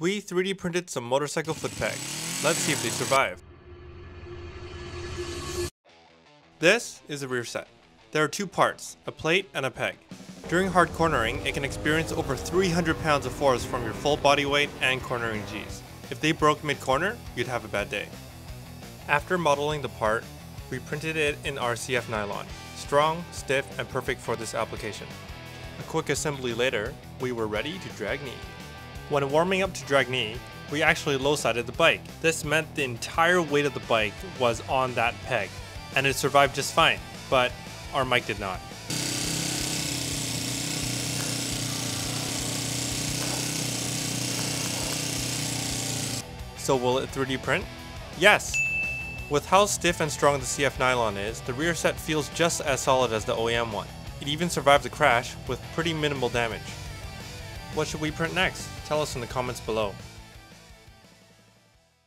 We 3D printed some motorcycle foot pegs. Let's see if they survive. This is the rear set. There are two parts, a plate and a peg. During hard cornering, it can experience over 300 pounds of force from your full body weight and cornering G's. If they broke mid-corner, you'd have a bad day. After modeling the part, we printed it in RCF nylon. Strong, stiff, and perfect for this application. A quick assembly later, we were ready to drag knee. When warming up to drag knee, we actually low-sided the bike. This meant the entire weight of the bike was on that peg, and it survived just fine, but our mic did not. So will it 3D print? Yes! With how stiff and strong the CF nylon is, the rear set feels just as solid as the OEM one. It even survived the crash with pretty minimal damage. What should we print next? Tell us in the comments below.